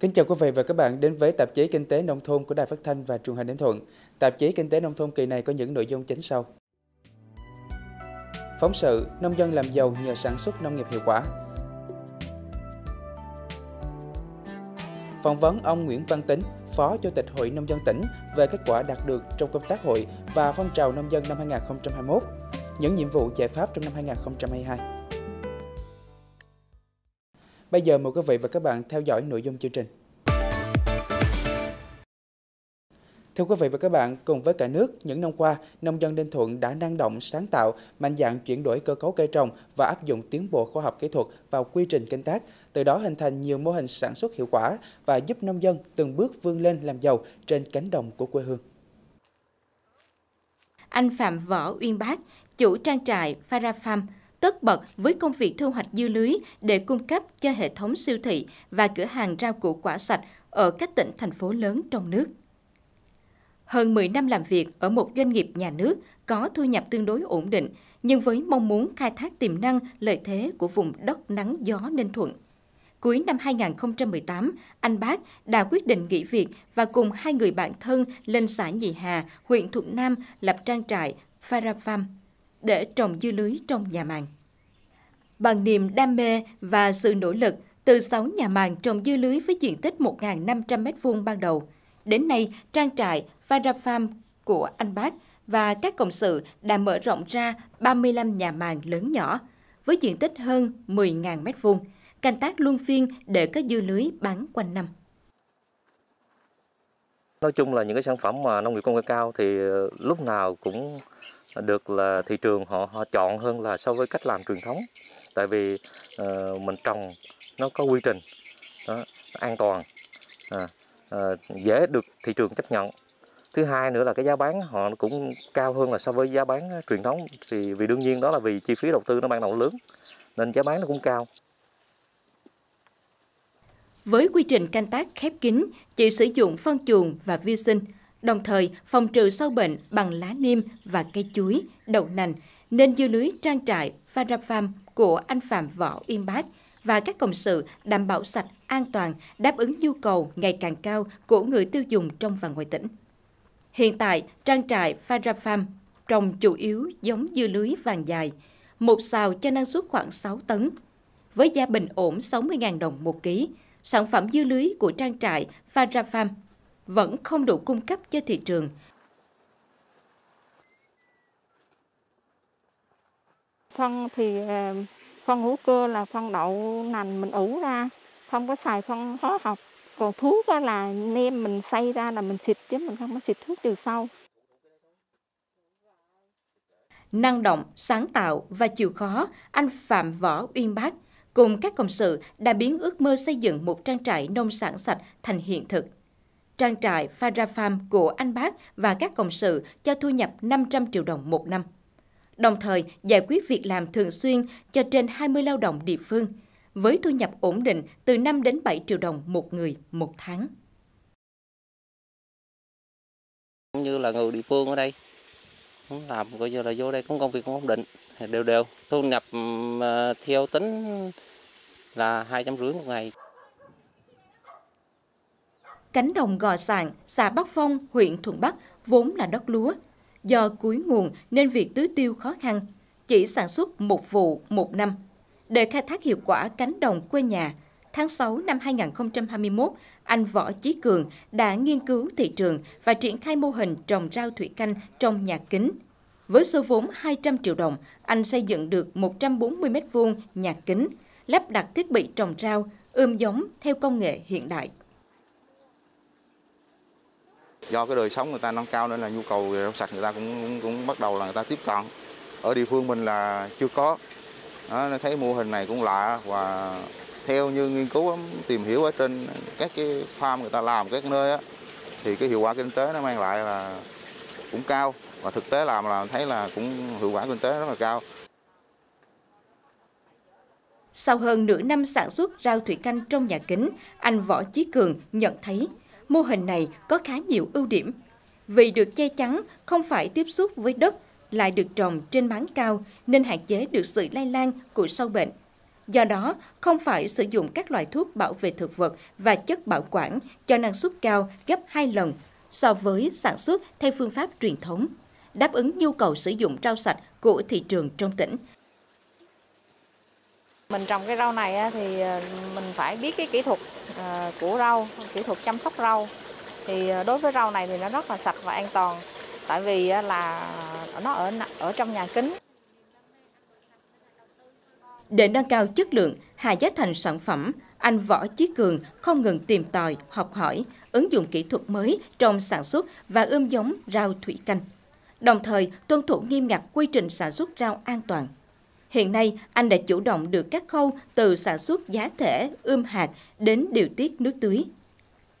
Kính chào quý vị và các bạn đến với tạp chí Kinh tế Nông thôn của Đài Phát thanh và Truyền hình Ninh Thuận. Tạp chí Kinh tế Nông thôn kỳ này có những nội dung chính sau. Phóng sự, nông dân làm giàu nhờ sản xuất nông nghiệp hiệu quả. Phỏng vấn ông Nguyễn Văn Tính, Phó Chủ tịch Hội Nông dân tỉnh về kết quả đạt được trong công tác hội và phong trào nông dân năm 2021, những nhiệm vụ giải pháp trong năm 2022. Bây giờ mời quý vị và các bạn theo dõi nội dung chương trình. Thưa quý vị và các bạn, cùng với cả nước, những năm qua, nông dân Ninh Thuận đã năng động, sáng tạo, mạnh dạn chuyển đổi cơ cấu cây trồng và áp dụng tiến bộ khoa học kỹ thuật vào quy trình canh tác, từ đó hình thành nhiều mô hình sản xuất hiệu quả và giúp nông dân từng bước vươn lên làm giàu trên cánh đồng của quê hương. Anh Phạm Võ Uyên Bác, chủ trang trại Farafam, tất bật với công việc thu hoạch dưa lưới để cung cấp cho hệ thống siêu thị và cửa hàng rau củ quả sạch ở các tỉnh, thành phố lớn trong nước. Hơn 10 năm làm việc ở một doanh nghiệp nhà nước có thu nhập tương đối ổn định, nhưng với mong muốn khai thác tiềm năng, lợi thế của vùng đất nắng gió Ninh Thuận. Cuối năm 2018, anh Bác đã quyết định nghỉ việc và cùng hai người bạn thân lên xã Nhị Hà, huyện Thuận Nam lập trang trại Farafam để trồng dưa lưới trong nhà màng. Bằng niềm đam mê và sự nỗ lực, từ 6 nhà màng trồng dưa lưới với diện tích 1.500 m2 ban đầu, đến nay trang trại Farafam của anh Bác và các cộng sự đã mở rộng ra 35 nhà màng lớn nhỏ với diện tích hơn 10.000 m2, canh tác luân phiên để có dưa lưới bán quanh năm. Nói chung là những cái sản phẩm mà nông nghiệp công nghệ cao thì ờ, lúc nào cũng được là thị trường họ họ chọn hơn là so với cách làm truyền thống tại vì uh, mình trồng nó có quy trình đó, an toàn à, Ờ, dễ được thị trường chấp nhận. Thứ hai nữa là cái giá bán họ cũng cao hơn là so với giá bán ờ, truyền thống. Thì vì đương nhiên đó là vì chi phí đầu tư nó ban đầu lớn nên giá bán nó cũng cao. Với quy trình canh tác khép kín, chỉ sử dụng phân chuồng và vi sinh, đồng thời phòng trừ sâu bệnh bằng lá niêm và cây chuối, đậu nành, nên dưa lưới trang trại Farm của anh Phạm Võ Yên Bác và các cộng sự đảm bảo sạch, an toàn, đáp ứng nhu cầu ngày càng cao của người tiêu dùng trong và ngoài tỉnh. Hiện tại, trang trại Farafam trồng chủ yếu giống dưa lưới vàng dài, một xào cho năng suất khoảng 6 tấn. Với giá bình ổn 60.000 đồng một ký, sản phẩm dưa lưới của trang trại Farafam vẫn không đủ cung cấp cho thị trường. Phân thì à, phân hữu cơ là phân đậu nành mình ủ ra, không có xài phân hóa học. Còn thuốc là nem mình xay ra là mình xịt chứ mình không có xịt thuốc từ sau. Năng động, sáng tạo và chịu khó, anh Phạm Võ Uyên Bác cùng các cộng sự đã biến ước mơ xây dựng một trang trại nông sản sạch thành hiện thực trang trại Fara Farm của anh Bác và các cộng sự cho thu nhập 500 triệu đồng một năm. Đồng thời giải quyết việc làm thường xuyên cho trên 20 lao động địa phương, với thu nhập ổn định từ 5 đến 7 triệu đồng một người một tháng. Như là người địa phương ở đây, làm coi như là vô đây cũng công việc cũng ổn định, đều đều, thu nhập ờ, theo tính là hai trăm rưỡi một ngày. Cánh đồng Gò Sạn, xã Bắc Phong, huyện Thuận Bắc vốn là đất lúa. Do cuối nguồn nên việc tưới tiêu khó khăn, chỉ sản xuất một vụ một năm. Để khai thác hiệu quả cánh đồng quê nhà, tháng 6 năm 2021, anh Võ Chí Cường đã nghiên cứu thị trường và triển khai mô hình trồng rau thủy canh trong nhà kính. Với số vốn 200 triệu đồng, anh xây dựng được 140 m2 nhà kính, lắp đặt thiết bị trồng rau, ươm giống theo công nghệ hiện đại do cái đời sống người ta nâng cao nên là nhu cầu rau sạch người ta cũng, cũng cũng bắt đầu là người ta tiếp cận. Ở địa phương mình là chưa có. Đó, thấy mô hình này cũng lạ và theo như nghiên cứu tìm hiểu ở trên các cái farm người ta làm các nơi á thì cái hiệu quả kinh tế nó mang lại là cũng cao. Và thực tế làm là thấy là cũng hiệu quả kinh tế rất là cao. Sau hơn nửa năm sản xuất rau thủy canh trong nhà kính, anh Võ Chí Cường nhận thấy mô hình này có khá nhiều ưu điểm. Vì được che chắn, không phải tiếp xúc với đất, lại được trồng trên máng cao nên hạn chế được sự lây lan của sâu bệnh. Do đó, không phải sử dụng các loại thuốc bảo vệ thực vật và chất bảo quản cho năng suất cao gấp 2 lần so với sản xuất theo phương pháp truyền thống, đáp ứng nhu cầu sử dụng rau sạch của thị trường trong tỉnh. Mình trồng cái rau này thì ờ, mình phải biết cái kỹ thuật ờ, của rau, kỹ thuật chăm sóc rau. Thì ờ, đối với rau này thì nó rất là sạch và an toàn. Tại vì là nó ở ở trong nhà kính. Để nâng cao chất lượng, hạ giá thành sản phẩm, anh Võ Chí Cường không ngừng tìm tòi, học hỏi, ứng dụng kỹ thuật mới trong sản xuất và ươm giống rau thủy canh. Đồng thời tuân thủ nghiêm ngặt quy trình sản xuất rau an toàn. Hiện nay, anh đã chủ động được các khâu từ sản xuất giá thể, ươm hạt đến điều tiết nước tưới.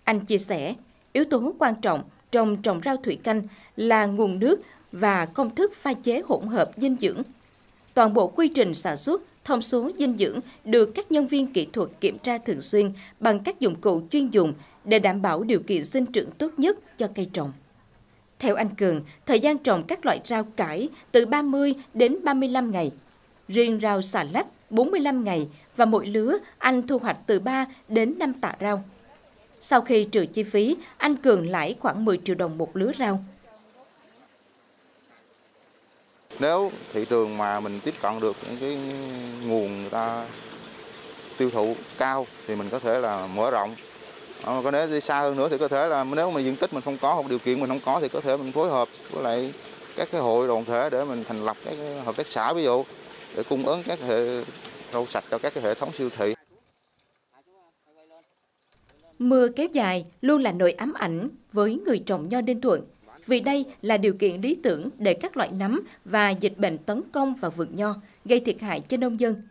Anh chia sẻ, yếu tố quan trọng trong trồng rau thủy canh là nguồn nước và công thức pha chế hỗn hợp dinh dưỡng. Toàn bộ quy trình sản xuất, thông số dinh dưỡng được các nhân viên kỹ thuật kiểm tra thường xuyên bằng các dụng cụ chuyên dùng để đảm bảo điều kiện sinh trưởng tốt nhất cho cây trồng. Theo anh Cường, thời gian trồng các loại rau cải từ 30 đến 35 ngày. Riêng rau xà lách 45 ngày và mỗi lứa anh thu hoạch từ 3 đến 5 tạ rau. Sau khi trừ chi phí, anh Cường lãi khoảng 10 triệu đồng một lứa rau. Nếu thị trường mà mình tiếp cận được những cái nguồn người ta tiêu thụ cao thì mình có thể là mở rộng Ờ, còn nếu đi xa hơn nữa thì có thể là nếu mà diện tích mình không có hoặc điều kiện mình không có thì có thể mình phối hợp với lại các cái hội đoàn thể để mình thành lập các hợp tác xã ví dụ để cung ứng các hệ rau sạch cho các hệ thống siêu thị. Mưa kéo dài luôn là nỗi ám ảnh với người trồng nho Ninh Thuận vì đây là điều kiện lý tưởng để các loại nấm và dịch bệnh tấn công vào vườn nho, gây thiệt hại cho nông dân.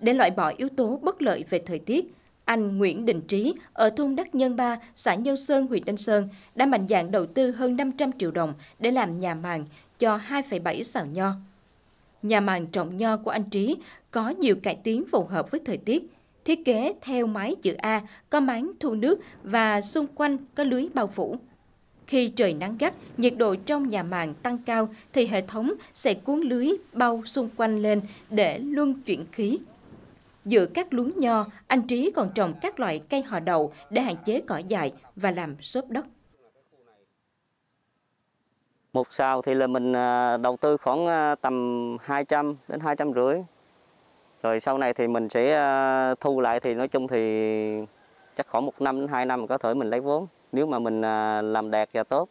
Để loại bỏ yếu tố bất lợi về thời tiết, anh Nguyễn Đình Trí ở thôn Đắc Nhân Ba, xã Nhân Sơn, huyện Đinh Sơn đã mạnh dạn đầu tư hơn 500 triệu đồng để làm nhà màng cho 2,7 xào nho. Nhà màng trồng nho của anh Trí có nhiều cải tiến phù hợp với thời tiết, thiết kế theo mái chữ A, có máng thu nước và xung quanh có lưới bao phủ. Khi trời nắng gắt, nhiệt độ trong nhà màng tăng cao thì hệ thống sẽ cuốn lưới bao xung quanh lên để luân chuyển khí. Giữa các luống nho, anh Trí còn trồng các loại cây họ đậu để hạn chế cỏ dại và làm xốp đất. Một sào thì là mình à, đầu tư khoảng à, tầm 200 đến 250. Rồi sau này thì mình sẽ à, thu lại thì nói chung thì chắc khoảng một năm đến hai năm có thể mình lấy vốn nếu mà mình làm đạt và tốt.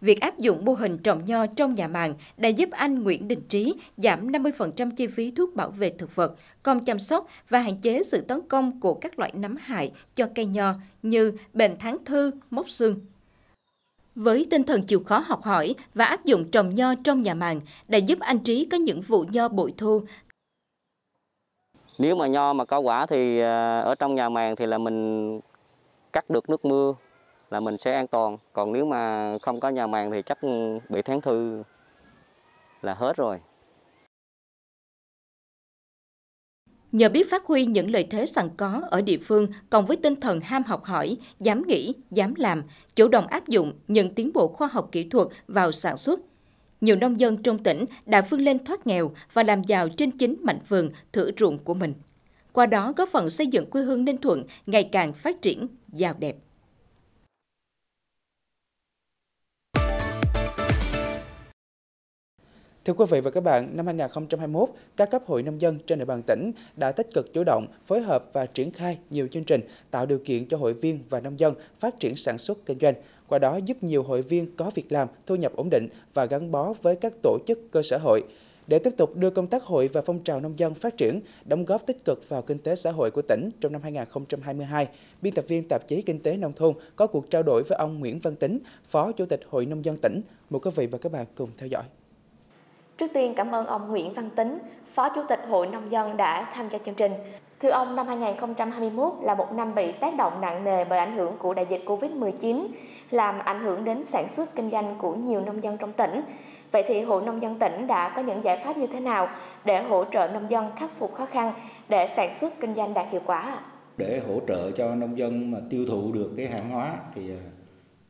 Việc áp dụng mô hình trồng nho trong nhà màng đã giúp anh Nguyễn Đình Trí giảm 50% chi phí thuốc bảo vệ thực vật, công chăm sóc và hạn chế sự tấn công của các loại nấm hại cho cây nho như bệnh tháng thư, mốc xương. Với tinh thần chịu khó học hỏi và áp dụng trồng nho trong nhà màng, đã giúp anh Trí có những vụ nho bội thu. Nếu mà nho mà có quả thì à, ở trong nhà màng thì là mình cắt được nước mưa, là mình sẽ an toàn còn nếu mà không có nhà màng thì chắc bị tháng thư là hết rồi Nhờ biết phát huy những lợi thế sẵn có ở địa phương, cộng với tinh thần ham học hỏi, dám nghĩ, dám làm, chủ động áp dụng những tiến bộ khoa học kỹ thuật vào sản xuất. Nhiều nông dân trong tỉnh đã vươn lên thoát nghèo và làm giàu trên chính mảnh vườn, thử ruộng của mình. Qua đó góp phần xây dựng quê hương Ninh Thuận ngày càng phát triển, giàu đẹp. Thưa quý vị và các bạn, năm 2021, các cấp hội nông dân trên địa bàn tỉnh đã tích cực chủ động, phối hợp và triển khai nhiều chương trình tạo điều kiện cho hội viên và nông dân phát triển sản xuất kinh doanh, qua đó giúp nhiều hội viên có việc làm, thu nhập ổn định và gắn bó với các tổ chức cơ sở hội. Để tiếp tục đưa công tác hội và phong trào nông dân phát triển, đóng góp tích cực vào kinh tế xã hội của tỉnh trong năm 2022, biên tập viên tạp chí Kinh tế Nông thôn có cuộc trao đổi với ông Nguyễn Văn Tính, Phó Chủ tịch Hội Nông dân tỉnh. Mời quý vị và các bạn cùng theo dõi. Trước tiên cảm ơn ông Nguyễn Văn Tính, Phó Chủ tịch Hội Nông dân đã tham gia chương trình. Thưa ông, năm 2021 là một năm bị tác động nặng nề bởi ảnh hưởng của đại dịch Covid-19, làm ảnh hưởng đến sản xuất kinh doanh của nhiều nông dân trong tỉnh. Vậy thì Hội Nông dân tỉnh đã có những giải pháp như thế nào để hỗ trợ nông dân khắc phục khó khăn để sản xuất kinh doanh đạt hiệu quả? Để hỗ trợ cho nông dân mà tiêu thụ được cái hàng hóa thì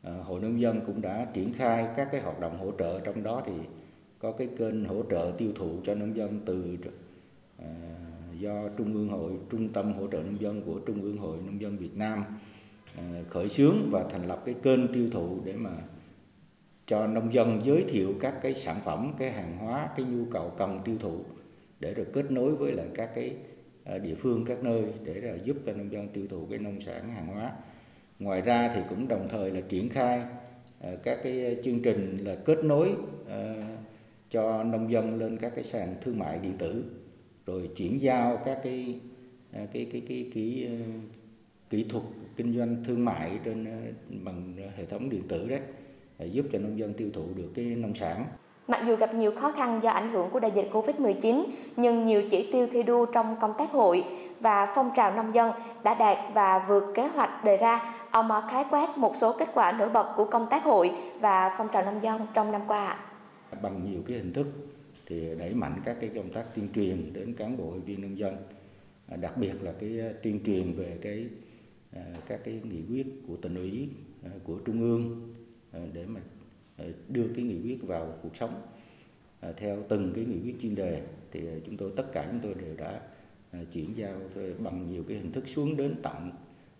ờ, Hội Nông dân cũng đã triển khai các cái hoạt động hỗ trợ trong đó thì có cái kênh hỗ trợ tiêu thụ cho nông dân từ à, do Trung ương hội Trung tâm hỗ trợ nông dân của Trung ương hội nông dân Việt Nam à, khởi xướng và thành lập cái kênh tiêu thụ để mà cho nông dân giới thiệu các cái sản phẩm cái hàng hóa cái nhu cầu cần tiêu thụ để rồi kết nối với lại các cái à, địa phương các nơi để là giúp cho nông dân tiêu thụ cái nông sản hàng hóa. Ngoài ra thì cũng đồng thời là triển khai à, các cái chương trình là kết nối à, cho nông dân lên các cái sàn thương mại điện tử rồi chuyển giao các cái à, cái cái cái cái, cái kỹ thuật kinh doanh thương mại trên ờ, bằng hệ thống điện tử đấy giúp cho nông dân tiêu thụ được cái nông sản. Mặc dù gặp nhiều khó khăn do ảnh hưởng của đại dịch Covid-19, nhưng nhiều chỉ tiêu thi đua trong công tác hội và phong trào nông dân đã đạt và vượt kế hoạch đề ra. Ông khái quát một số kết quả nổi bật của công tác hội và phong trào nông dân trong năm qua. Bằng nhiều cái hình thức thì đẩy mạnh các cái công tác tuyên truyền đến cán bộ hội viên nông dân, à, đặc biệt là cái à, tuyên truyền về cái à, các cái nghị quyết của tỉnh ủy, của trung ương để mà đưa cái nghị quyết vào cuộc sống. Theo từng cái nghị quyết chuyên đề thì chúng tôi tất cả chúng tôi đều đã chuyển giao bằng nhiều cái hình thức xuống đến tận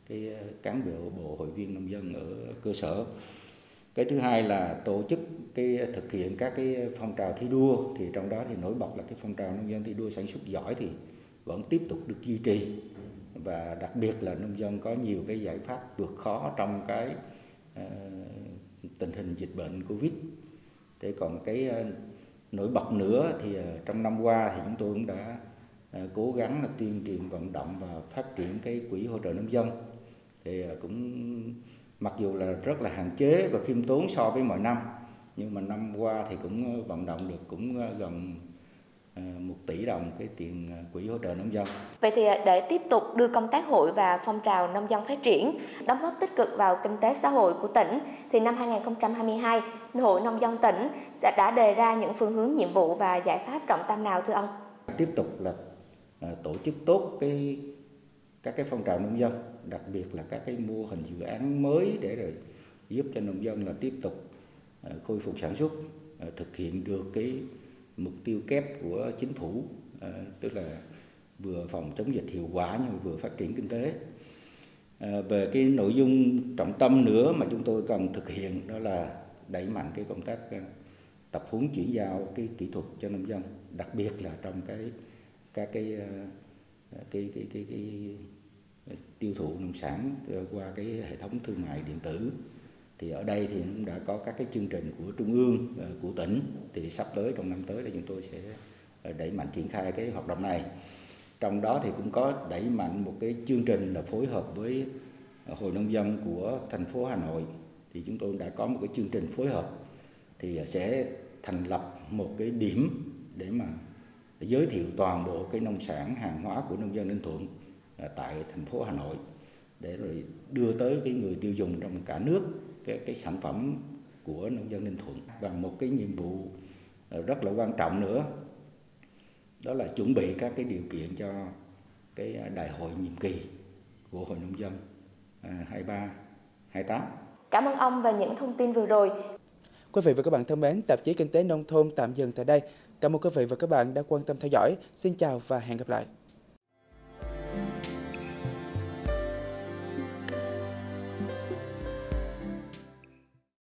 cái cán bộ bộ hội viên nông dân ở cơ sở cái thứ hai là tổ chức cái thực hiện các cái phong trào thi đua thì trong đó thì nổi bật là cái phong trào nông dân thi đua sản xuất giỏi thì vẫn tiếp tục được duy trì và đặc biệt là nông dân có nhiều cái giải pháp vượt khó trong cái uh, tình hình dịch bệnh Covid. Thế còn cái uh, nổi bật nữa thì uh, trong năm qua thì chúng tôi cũng đã cố gắng là tuyên truyền vận động và phát triển cái quỹ hỗ trợ nông dân thì cũng mặc dù là rất là hạn chế và khiêm tốn so với mọi năm nhưng mà năm qua thì cũng vận động được cũng gần À, một tỷ đồng cái tiền quỹ hỗ trợ nông dân. Vậy thì để tiếp tục đưa công tác hội và phong trào nông dân phát triển, đóng góp tích cực vào kinh tế xã hội của tỉnh, thì năm 2022, Hội Nông dân tỉnh đã đề ra những phương hướng nhiệm vụ và giải pháp trọng tâm nào thưa ông? Tiếp tục là tổ chức tốt cái các cái phong trào nông dân, đặc biệt là các cái mô hình dự án mới để rồi giúp cho nông dân là tiếp tục à, khôi phục sản xuất, à, thực hiện được cái mục tiêu kép của chính phủ à, tức là vừa phòng chống dịch hiệu quả nhưng vừa phát triển kinh tế. Về cái nội dung trọng tâm nữa mà chúng tôi cần thực hiện đó là đẩy mạnh cái công tác tập huấn chuyển giao cái kỹ thuật cho nông dân đặc biệt là trong cái các cái cái cái cái, cái, tiêu thụ nông sản qua cái hệ thống thương mại điện tử. Thì ở đây thì cũng đã có các cái chương trình của trung ương ờ, của tỉnh. Thì sắp tới trong năm tới là chúng tôi sẽ ờ, đẩy mạnh triển khai cái hoạt động này. Trong đó thì cũng có đẩy mạnh một cái chương trình là phối hợp với ờ, hội nông dân của thành phố Hà Nội. Thì chúng tôi đã có một cái chương trình phối hợp. Thì sẽ thành lập một cái điểm để mà giới thiệu toàn bộ cái nông sản hàng hóa của nông dân Ninh Thuận ờ, tại thành phố Hà Nội để rồi đưa tới cái người tiêu dùng trong cả nước cái cái sản phẩm của nông dân Ninh Thuận và một cái nhiệm vụ ờ, rất là quan trọng nữa đó là chuẩn bị các cái điều kiện cho cái đại hội nhiệm kỳ của hội nông dân 23 ờ, 28. Cảm ơn ông về những thông tin vừa rồi. Quý vị và các bạn thân mến, tạp chí Kinh tế Nông thôn tạm dừng tại đây. Cảm ơn quý vị và các bạn đã quan tâm theo dõi. Xin chào và hẹn gặp lại.